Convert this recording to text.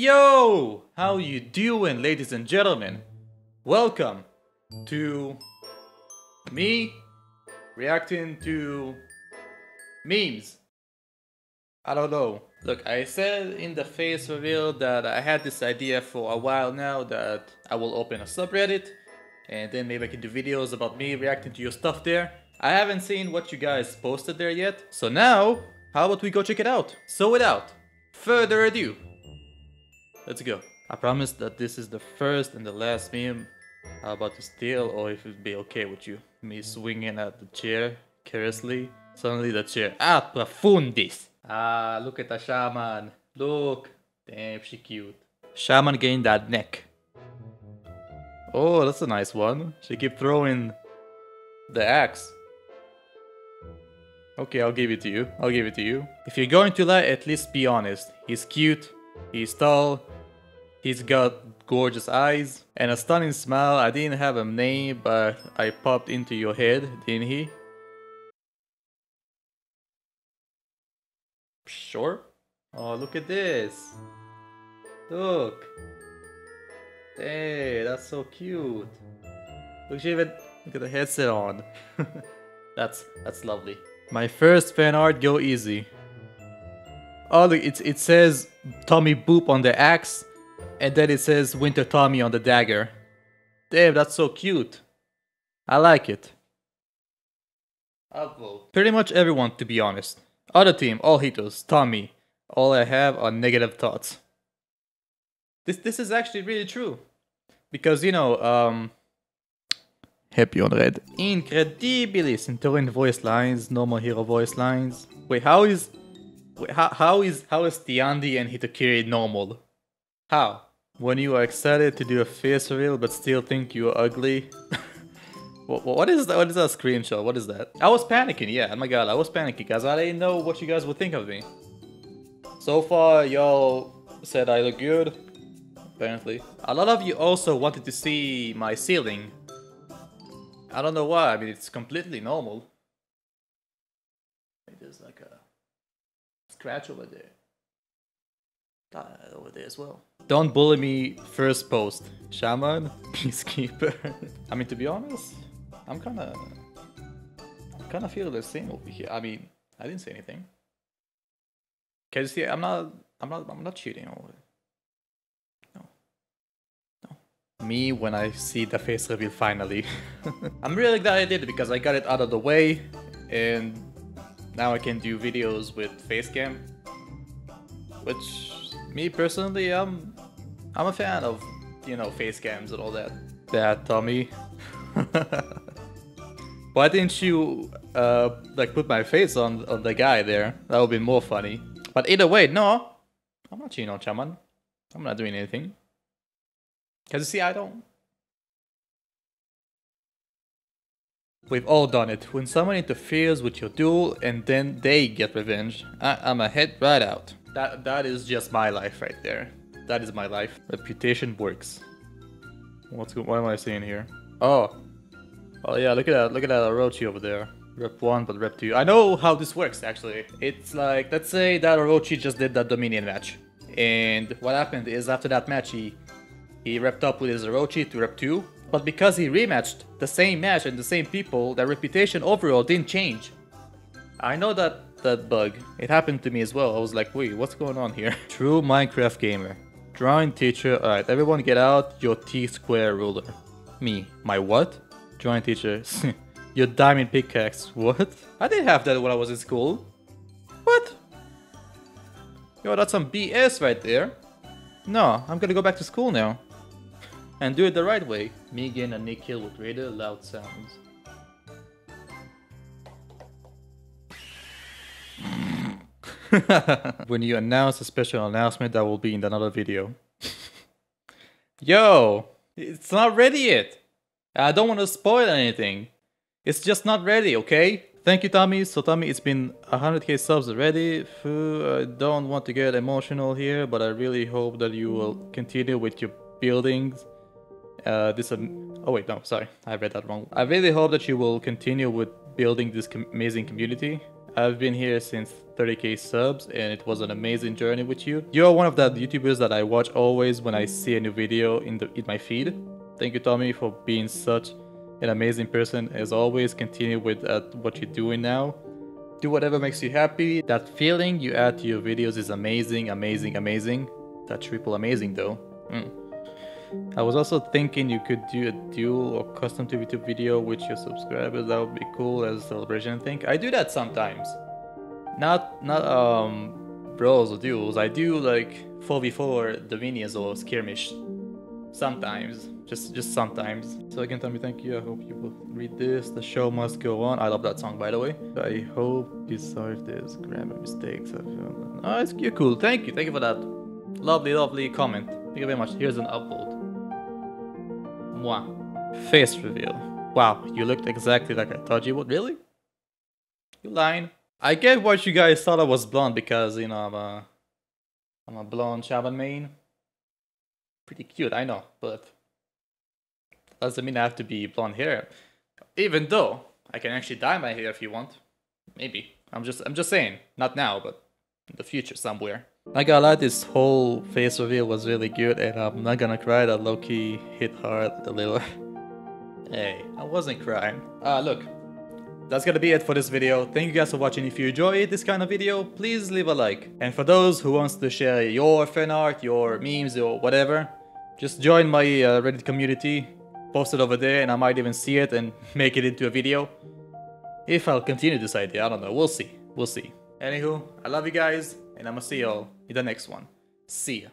yo! How you doing, ladies and gentlemen? Welcome to me reacting to memes. I don't know. Look, I said in the face reveal that I had this idea for a while now that I will open a subreddit and then maybe I can do videos about me reacting to your stuff there. I haven't seen what you guys posted there yet, so now, how about we go check it out? So without further ado, let's go. I promise that this is the first and the last meme I'm about to steal or if it'd be okay with you. Me swinging at the chair carelessly. Suddenly the chair, ah, profundis. Ah, look at the shaman. Look. Damn, she cute. Shaman gained that neck. Oh, that's a nice one. She keep throwing the axe. Okay, I'll give it to you. I'll give it to you. If you're going to lie, at least be honest. He's cute. He's tall. He's got gorgeous eyes and a stunning smile. I didn't have a name, but I popped into your head, didn't he? Sure. Oh, look at this. Look. Hey, that's so cute. Look, she even look at the headset on. that's that's lovely. My first fan art, go easy. Oh, look, it it says Tommy Boop on the axe, and then it says Winter Tommy on the dagger. Damn, that's so cute. I like it. Upvote. Pretty much everyone, to be honest. Other team, all Hitos, Tommy. All I have are negative thoughts. This this is actually really true. Because, you know, um... Happy on red. Incredibili! Centurion voice lines, normal hero voice lines. Wait, how is... Wait, how, how is how is Tiandi and Hitokiri normal? How? When you are excited to do a face reveal but still think you're ugly? what, what is that? What is that screenshot? What is that? I was panicking, yeah. Oh my god, I was panicking because I didn't know what you guys would think of me. So far, y'all said I look good. Apparently. A lot of you also wanted to see my ceiling. I don't know why, I mean, it's completely normal. There's like a scratch over there. Over there as well. Don't bully me first post. Shaman, Peacekeeper. I mean, to be honest, I'm kinda... I'm kinda feeling the same over here. I mean, I didn't say anything. Can you see, I'm not... I'm not, I'm not cheating over No. No. Me when I see the face reveal finally. I'm really glad I did because I got it out of the way and now I can do videos with facecam. Which me personally, I'm I'm a fan of you know face cams and all that. That Tommy. Why didn't you uh like put my face on on the guy there? That would be more funny. But either way, no, I'm not cheating on Shaman. I'm not doing anything. Cause you see, I don't. We've all done it. When someone interferes with your duel and then they get revenge, I I'm a head right out. That that is just my life right there. That is my life. Reputation works. What's what am I seeing here? Oh. Oh yeah, look at that look at that Orochi over there. Rep 1 but rep 2. I know how this works actually. It's like let's say that Orochi just did that Dominion match. And what happened is after that match he he repped up with his Orochi to rep 2. But because he rematched the same match and the same people, their reputation overall didn't change. I know that that bug. It happened to me as well. I was like, wait, what's going on here? True Minecraft gamer. Drawing teacher. Alright, everyone get out your T-square ruler. Me. My what? Drawing teacher. your diamond pickaxe. What? I didn't have that when I was in school. What? Yo, that's some BS right there. No, I'm gonna go back to school now. And do it the right way. Me getting a Nick kill with Raider loud sounds. when you announce a special announcement that will be in another video. Yo, it's not ready yet. I don't want to spoil anything. It's just not ready, okay? Thank you, Tommy. So, Tommy, it's been 100k subs already. I don't want to get emotional here, but I really hope that you will continue with your buildings. Uh, this, um, oh wait, no, sorry, I read that wrong. I really hope that you will continue with building this com amazing community. I've been here since 30k subs and it was an amazing journey with you. You're one of the YouTubers that I watch always when I see a new video in, the, in my feed. Thank you Tommy for being such an amazing person as always. Continue with uh, what you're doing now. Do whatever makes you happy. That feeling you add to your videos is amazing, amazing, amazing. That triple amazing though. Mm. I was also thinking you could do a duel or custom to YouTube video with your subscribers. That would be cool as a celebration thing. I do that sometimes. Not not um bros or duels. I do like 4v4 Dominions or skirmish. Sometimes. Just just sometimes. So again, Tommy, thank you. I hope you will read this. The show must go on. I love that song by the way. I hope you sorry if there's grammar mistakes. Oh, it's you're cool. Thank you. Thank you for that. Lovely, lovely comment. Thank you very much. Here's an upload. Mwah. Face reveal. Wow, you looked exactly like I thought you would. Really? You lying? I get what you guys thought I was blonde because, you know, I'm a... I'm a blonde Shaman main. Pretty cute, I know, but... Doesn't mean I have to be blonde hair. Even though, I can actually dye my hair if you want. Maybe. I'm just I'm just saying. Not now, but in the future somewhere. I gotta lie, this whole face reveal was really good and I'm not gonna cry that Loki hit hard a little. hey, I wasn't crying. Ah, uh, look. That's gonna be it for this video. Thank you guys for watching. If you enjoy this kind of video, please leave a like. And for those who wants to share your fan art, your memes or whatever, just join my uh, Reddit community. Post it over there and I might even see it and make it into a video. If I'll continue this idea, I don't know. We'll see. We'll see. Anywho, I love you guys and I'm gonna see y'all in the next one. See ya.